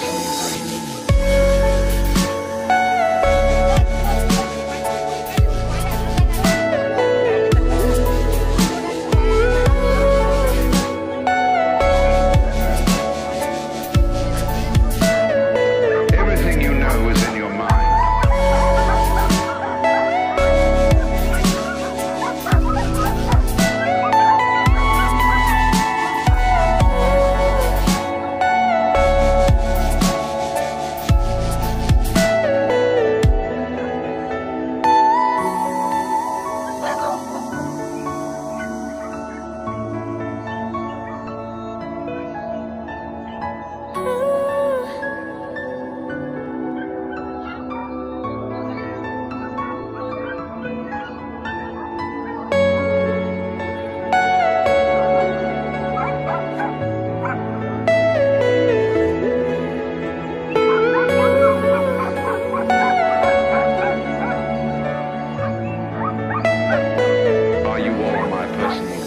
Thank you. Are you all my personal?